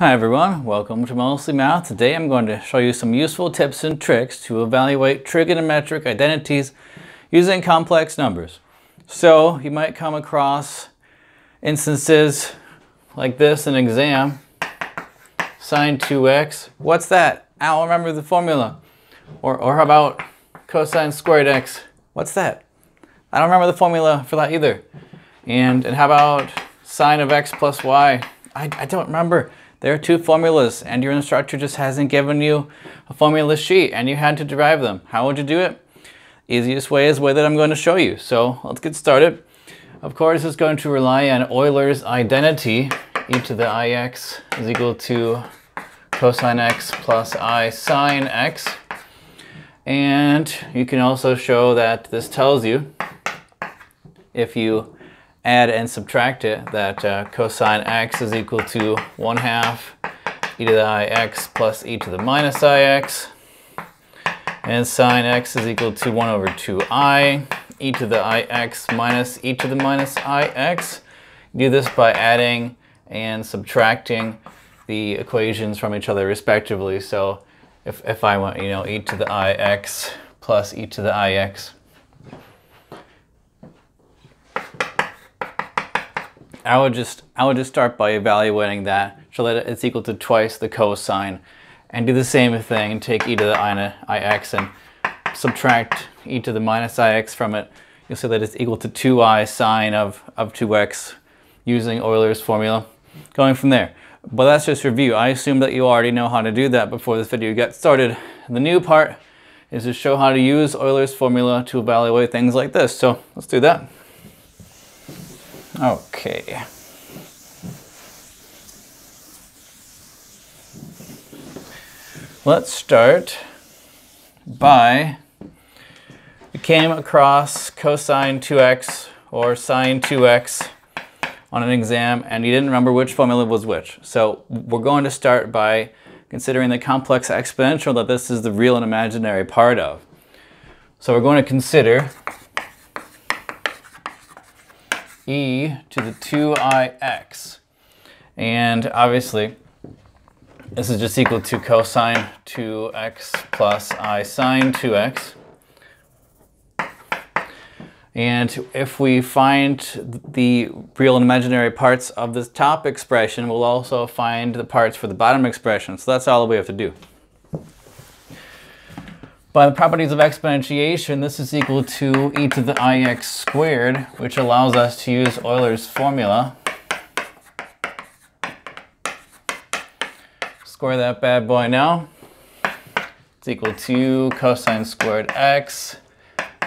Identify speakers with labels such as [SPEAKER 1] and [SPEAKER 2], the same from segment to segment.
[SPEAKER 1] Hi everyone, welcome to Mostly Math. Today I'm going to show you some useful tips and tricks to evaluate trigonometric identities using complex numbers. So you might come across instances like this in exam. Sine 2x, what's that? I don't remember the formula. Or, or how about cosine squared x? What's that? I don't remember the formula for that either. And, and how about sine of x plus y? I, I don't remember. There are two formulas and your instructor just hasn't given you a formula sheet and you had to derive them. How would you do it? Easiest way is way that I'm going to show you. So let's get started. Of course, it's going to rely on Euler's identity. e to the ix is equal to cosine x plus i sine x. And you can also show that this tells you if you add and subtract it, that uh, cosine x is equal to 1 half e to the ix plus e to the minus ix. And sine x is equal to 1 over 2i e to the ix minus e to the minus ix. Do this by adding and subtracting the equations from each other respectively. So if, if I want, you know, e to the ix plus e to the ix, I would just I would just start by evaluating that, so that it's equal to twice the cosine, and do the same thing, and take e to the ix and subtract e to the minus ix from it. You'll see that it's equal to 2i sine of, of 2x using Euler's formula. Going from there. But that's just review. I assume that you already know how to do that before this video gets started. The new part is to show how to use Euler's formula to evaluate things like this. So let's do that. Okay. Let's start by we came across cosine 2x or sine 2x on an exam and you didn't remember which formula was which. So we're going to start by considering the complex exponential that this is the real and imaginary part of. So we're going to consider e to the 2ix. And obviously, this is just equal to cosine 2x plus i sine 2x. And if we find the real and imaginary parts of the top expression, we'll also find the parts for the bottom expression. So that's all we have to do. By the properties of exponentiation, this is equal to e to the ix squared, which allows us to use Euler's formula. Square that bad boy now. It's equal to cosine squared x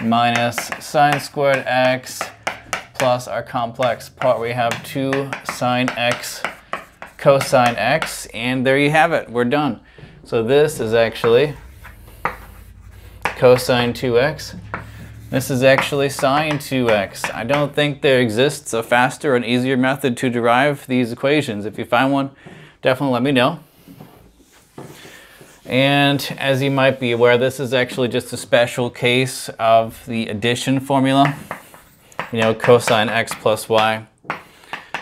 [SPEAKER 1] minus sine squared x plus our complex part. We have 2 sine x cosine x, and there you have it. We're done. So this is actually cosine 2x. This is actually sine 2x. I don't think there exists a faster and easier method to derive these equations. If you find one, definitely let me know. And as you might be aware, this is actually just a special case of the addition formula. You know, cosine x plus y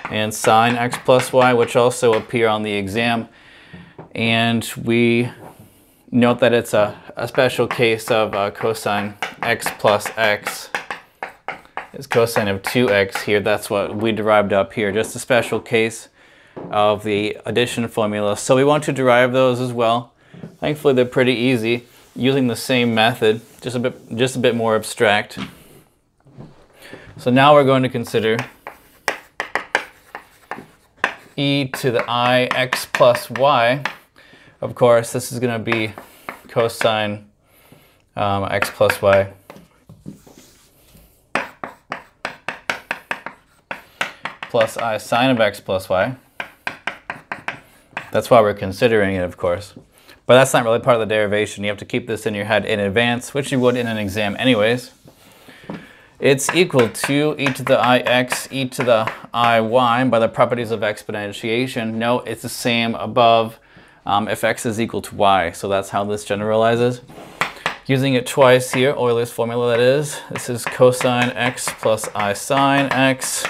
[SPEAKER 1] and sine x plus y, which also appear on the exam. And we note that it's a a special case of uh, cosine x plus x is cosine of 2x here. That's what we derived up here, just a special case of the addition formula. So we want to derive those as well. Thankfully, they're pretty easy using the same method, just a bit, just a bit more abstract. So now we're going to consider e to the i x plus y. Of course, this is going to be cosine um, x plus y plus i sine of x plus y. That's why we're considering it, of course. But that's not really part of the derivation. You have to keep this in your head in advance, which you would in an exam anyways. It's equal to e to the ix, e to the iy by the properties of exponentiation. Note it's the same above um, if x is equal to y. So that's how this generalizes. Using it twice here, Euler's formula that is. This is cosine x plus i sine x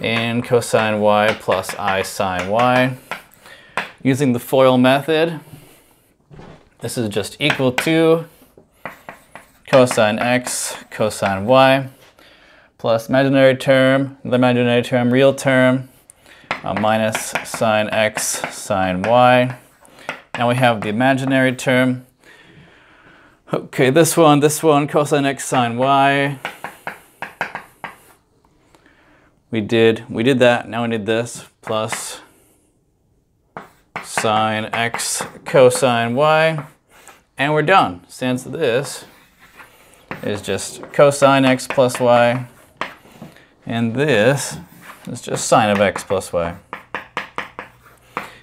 [SPEAKER 1] and cosine y plus i sine y. Using the FOIL method, this is just equal to cosine x cosine y plus imaginary term, the imaginary term, real term, uh, minus sine x sine y. Now we have the imaginary term. Okay, this one, this one, cosine x sine y. We did, we did that, now we need this, plus sine x cosine y, and we're done, since this is just cosine x plus y, and this is just sine of x plus y.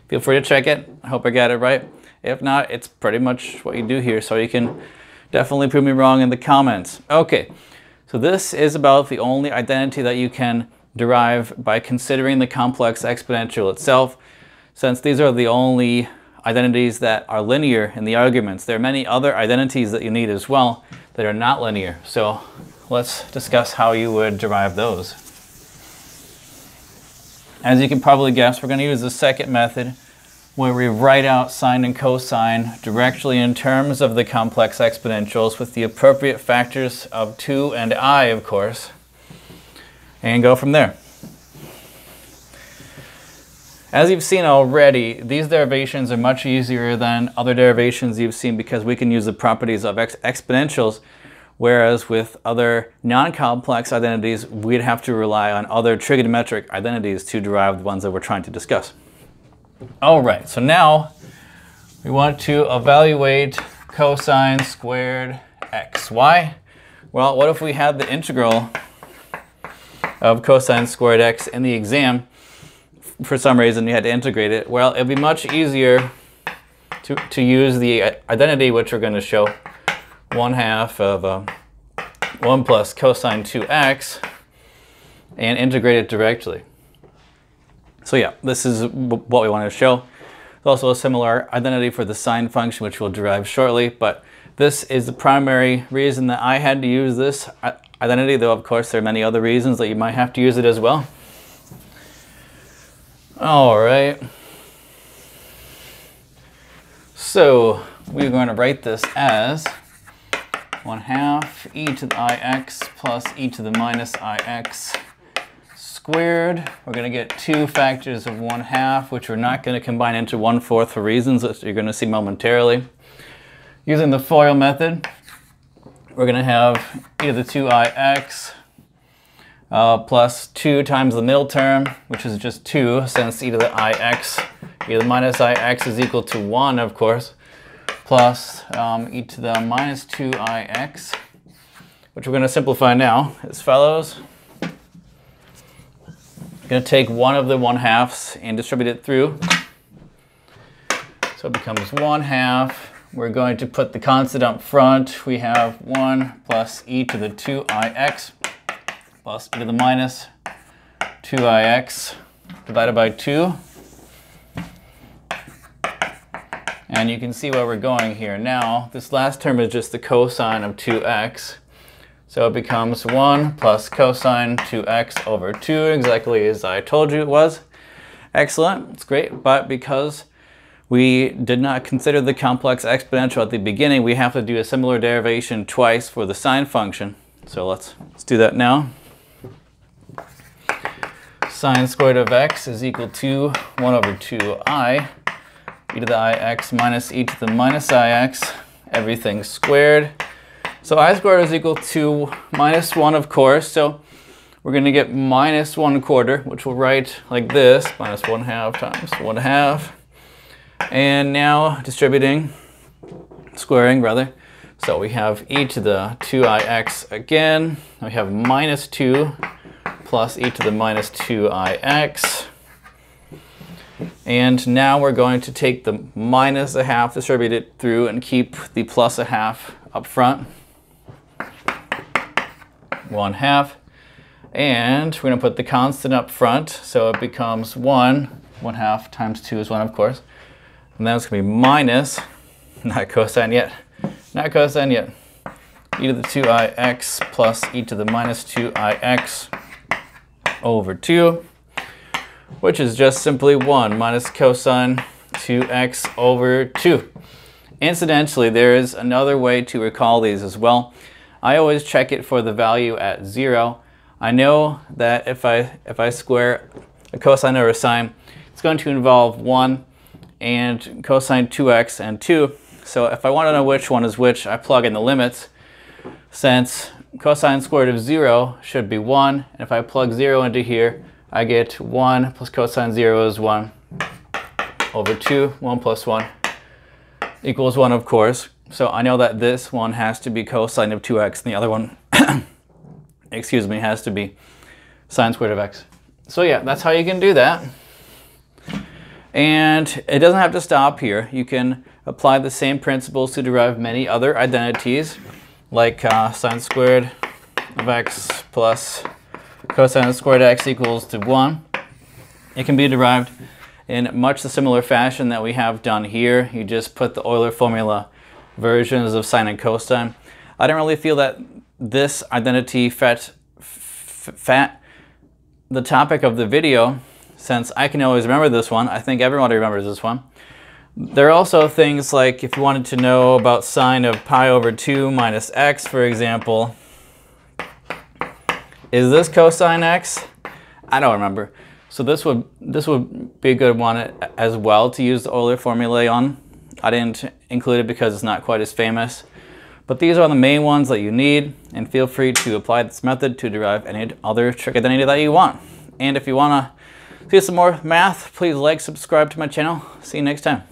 [SPEAKER 1] Feel free to check it. I hope I got it right. If not, it's pretty much what you do here, so you can definitely prove me wrong in the comments. Okay, so this is about the only identity that you can derive by considering the complex exponential itself. Since these are the only identities that are linear in the arguments, there are many other identities that you need as well that are not linear. So let's discuss how you would derive those. As you can probably guess, we're going to use the second method where we write out sine and cosine directly in terms of the complex exponentials with the appropriate factors of 2 and i, of course, and go from there. As you've seen already, these derivations are much easier than other derivations you've seen because we can use the properties of ex exponentials, whereas with other non-complex identities, we'd have to rely on other trigonometric identities to derive the ones that we're trying to discuss. All right, so now we want to evaluate cosine squared xy. Well, what if we had the integral of cosine squared x in the exam? for some reason you had to integrate it, well, it'd be much easier to, to use the identity which we're going to show, 1 half of uh, 1 plus cosine 2x, and integrate it directly. So yeah, this is what we want to show. There's also a similar identity for the sine function, which we'll derive shortly, but this is the primary reason that I had to use this identity, though of course there are many other reasons that you might have to use it as well. All right. So we're going to write this as 1 half e to the ix plus e to the minus ix squared. We're going to get two factors of 1 half, which we're not going to combine into 1 fourth for reasons that you're going to see momentarily. Using the FOIL method, we're going to have e to the 2ix uh, plus 2 times the middle term, which is just 2, since e to the ix, e to the minus ix is equal to 1, of course, plus um, e to the minus 2ix, which we're going to simplify now as follows. I'm going to take one of the 1 halves and distribute it through. So it becomes 1 half. We're going to put the constant up front. We have 1 plus e to the 2ix plus e to the minus 2ix divided by 2. And you can see where we're going here. Now, this last term is just the cosine of 2x. So it becomes 1 plus cosine 2x over 2, exactly as I told you it was. Excellent, it's great, but because we did not consider the complex exponential at the beginning, we have to do a similar derivation twice for the sine function. So let's, let's do that now sine squared of x is equal to 1 over 2i, e to the ix minus e to the minus ix, everything squared. So i squared is equal to minus 1, of course, so we're going to get minus 1 quarter, which we'll write like this, minus 1 half times 1 half. And now distributing, squaring rather. So we have e to the 2ix again, we have minus 2 plus e to the minus 2ix. And now we're going to take the minus a half, distribute it through, and keep the plus a half up front. 1 half. And we're going to put the constant up front, so it becomes 1. 1 half times 2 is 1, of course. And then it's going to be minus, not cosine yet, not cosine yet, e to the 2ix plus e to the minus 2ix over 2, which is just simply 1 minus cosine 2x over 2. Incidentally, there is another way to recall these as well. I always check it for the value at 0. I know that if I, if I square a cosine or a sine, it's going to involve 1 and cosine 2x and 2. So if I want to know which one is which, I plug in the limits. Since cosine squared of 0 should be 1, and if I plug 0 into here, I get 1 plus cosine 0 is 1 over 2, 1 plus 1 equals 1, of course. So I know that this one has to be cosine of 2x, and the other one, excuse me, has to be sine squared of x. So yeah, that's how you can do that. And it doesn't have to stop here. You can apply the same principles to derive many other identities, like uh, sine squared of x plus cosine squared x equals to 1. It can be derived in much the similar fashion that we have done here. You just put the Euler formula versions of sine and cosine. I don't really feel that this identity fat, fat the topic of the video, since I can always remember this one. I think everybody remembers this one. There are also things like if you wanted to know about sine of pi over 2 minus x, for example, is this cosine x? I don't remember. So this would this would be a good one as well to use the Euler formulae on. I didn't include it because it's not quite as famous. But these are the main ones that you need and feel free to apply this method to derive any other trig identity that you want. And if you want to see some more math, please like, subscribe to my channel. See you next time.